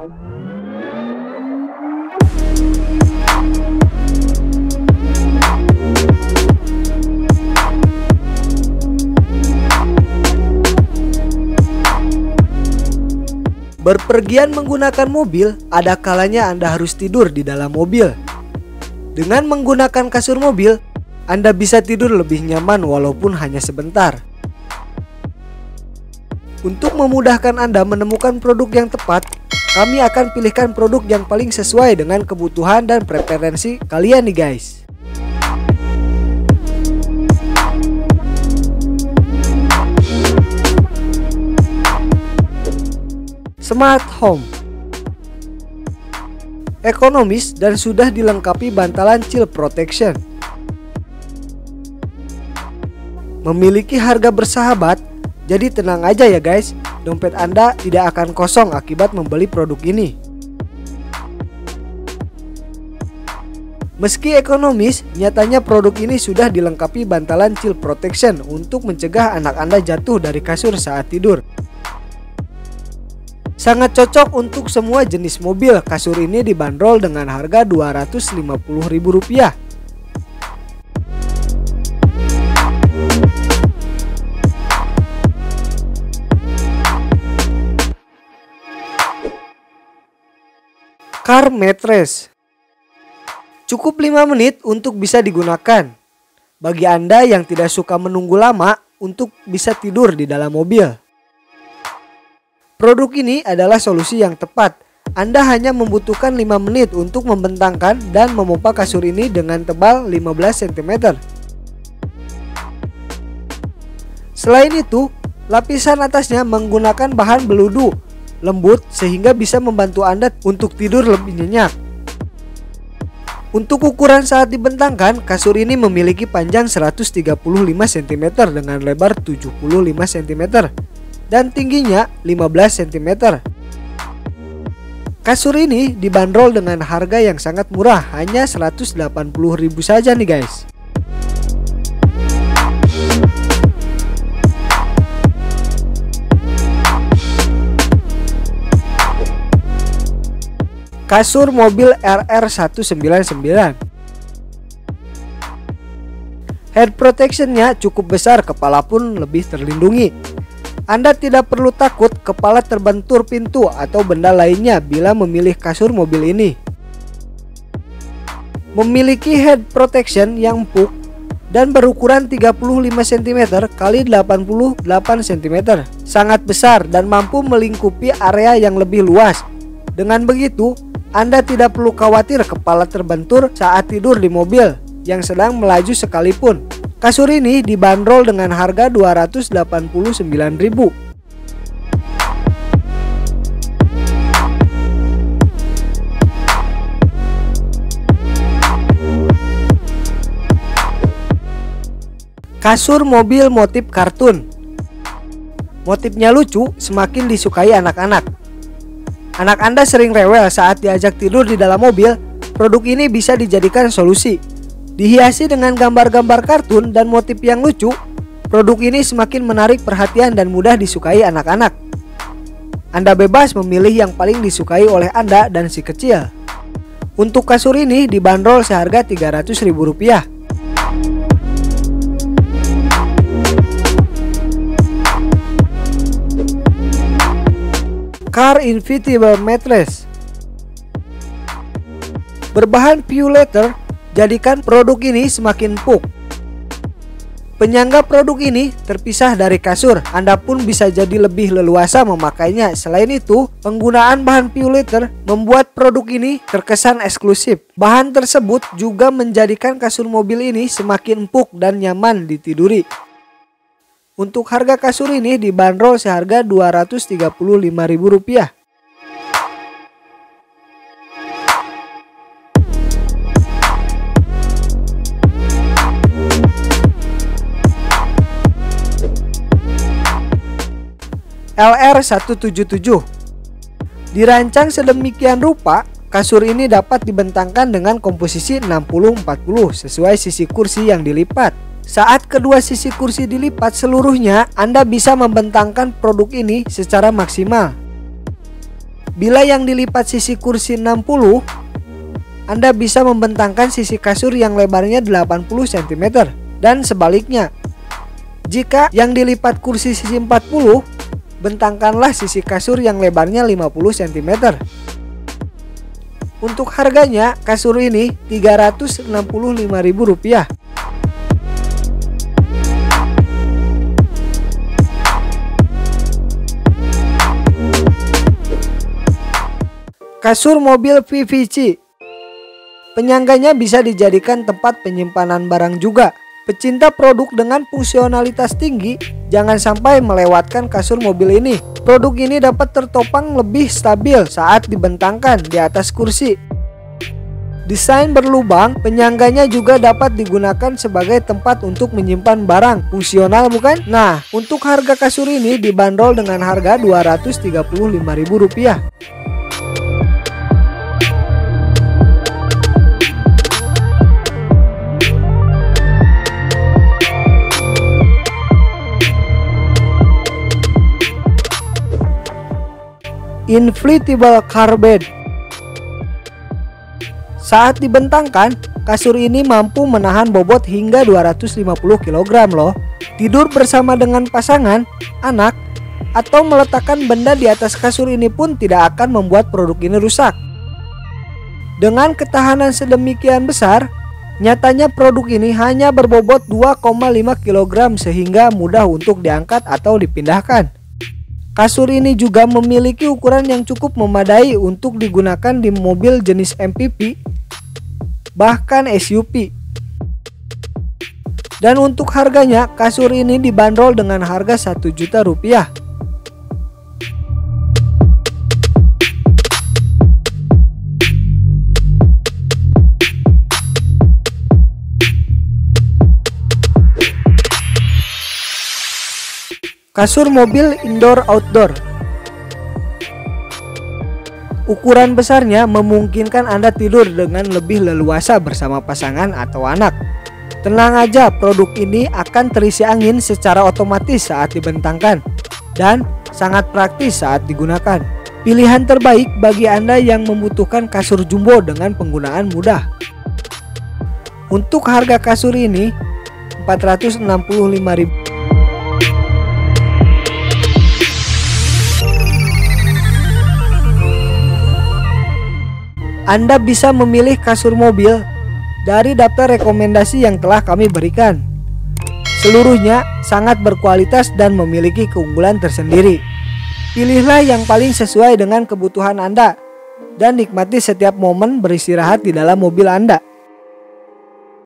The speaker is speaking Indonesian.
Berpergian menggunakan mobil, ada kalanya Anda harus tidur di dalam mobil. Dengan menggunakan kasur mobil, Anda bisa tidur lebih nyaman walaupun hanya sebentar. Untuk memudahkan Anda menemukan produk yang tepat, kami akan pilihkan produk yang paling sesuai dengan kebutuhan dan preferensi kalian nih guys. Smart Home Ekonomis dan sudah dilengkapi bantalan chill protection Memiliki harga bersahabat Jadi tenang aja ya guys Dompet Anda tidak akan kosong akibat membeli produk ini Meski ekonomis, nyatanya produk ini sudah dilengkapi bantalan chill protection untuk mencegah anak Anda jatuh dari kasur saat tidur. Sangat cocok untuk semua jenis mobil. Kasur ini dibanderol dengan harga Rp250.000. Car mattress Cukup 5 menit untuk bisa digunakan. Bagi Anda yang tidak suka menunggu lama untuk bisa tidur di dalam mobil. Produk ini adalah solusi yang tepat. Anda hanya membutuhkan 5 menit untuk membentangkan dan memompa kasur ini dengan tebal 15 cm. Selain itu, lapisan atasnya menggunakan bahan beludu lembut sehingga bisa membantu Anda untuk tidur lebih nyenyak. Untuk ukuran saat dibentangkan, kasur ini memiliki panjang 135 cm dengan lebar 75 cm dan tingginya 15 cm. Kasur ini dibanderol dengan harga yang sangat murah, hanya 180.000 saja nih guys. Kasur mobil RR199 Head protectionnya cukup besar, kepala pun lebih terlindungi anda tidak perlu takut kepala terbentur pintu atau benda lainnya bila memilih kasur mobil ini. Memiliki head protection yang empuk dan berukuran 35 cm x 88 cm. Sangat besar dan mampu melingkupi area yang lebih luas. Dengan begitu, Anda tidak perlu khawatir kepala terbentur saat tidur di mobil yang sedang melaju sekalipun. Kasur ini dibanderol dengan harga 289.000. Kasur mobil motif kartun Motifnya lucu, semakin disukai anak-anak Anak Anda sering rewel saat diajak tidur di dalam mobil Produk ini bisa dijadikan solusi Dihiasi dengan gambar-gambar kartun dan motif yang lucu, produk ini semakin menarik perhatian dan mudah disukai anak-anak. Anda bebas memilih yang paling disukai oleh Anda dan si kecil. Untuk kasur ini dibanderol seharga Rp300.000. Car Invisible Mattress Berbahan PU leather Jadikan produk ini semakin empuk. Penyangga produk ini terpisah dari kasur, Anda pun bisa jadi lebih leluasa memakainya. Selain itu, penggunaan bahan Puliter membuat produk ini terkesan eksklusif. Bahan tersebut juga menjadikan kasur mobil ini semakin empuk dan nyaman ditiduri. Untuk harga kasur ini dibanderol seharga Rp235.000. LR177. Dirancang sedemikian rupa, kasur ini dapat dibentangkan dengan komposisi 60-40 sesuai sisi kursi yang dilipat. Saat kedua sisi kursi dilipat seluruhnya, Anda bisa membentangkan produk ini secara maksimal. Bila yang dilipat sisi kursi 60, Anda bisa membentangkan sisi kasur yang lebarnya 80 cm dan sebaliknya. Jika yang dilipat kursi sisi 40, bentangkanlah sisi kasur yang lebarnya 50 cm. Untuk harganya, kasur ini Rp365.000. Kasur mobil PVC Penyangganya bisa dijadikan tempat penyimpanan barang juga. Pecinta produk dengan fungsionalitas tinggi, jangan sampai melewatkan kasur mobil ini. Produk ini dapat tertopang lebih stabil saat dibentangkan di atas kursi. Desain berlubang, penyangganya juga dapat digunakan sebagai tempat untuk menyimpan barang. Fungsional bukan? Nah, untuk harga kasur ini dibanderol dengan harga Rp235.000. inflatable car bed. Saat dibentangkan, kasur ini mampu menahan bobot hingga 250 kg loh. Tidur bersama dengan pasangan, anak, atau meletakkan benda di atas kasur ini pun tidak akan membuat produk ini rusak. Dengan ketahanan sedemikian besar, nyatanya produk ini hanya berbobot 2,5 kg sehingga mudah untuk diangkat atau dipindahkan. Kasur ini juga memiliki ukuran yang cukup memadai untuk digunakan di mobil jenis MPV, bahkan SUV. Dan untuk harganya, kasur ini dibanderol dengan harga 1 juta rupiah. Kasur mobil indoor outdoor Ukuran besarnya memungkinkan Anda tidur dengan lebih leluasa bersama pasangan atau anak. Tenang aja, produk ini akan terisi angin secara otomatis saat dibentangkan dan sangat praktis saat digunakan. Pilihan terbaik bagi Anda yang membutuhkan kasur jumbo dengan penggunaan mudah. Untuk harga kasur ini 465.000 Anda bisa memilih kasur mobil dari daftar rekomendasi yang telah kami berikan. Seluruhnya sangat berkualitas dan memiliki keunggulan tersendiri. Pilihlah yang paling sesuai dengan kebutuhan Anda dan nikmati setiap momen beristirahat di dalam mobil Anda.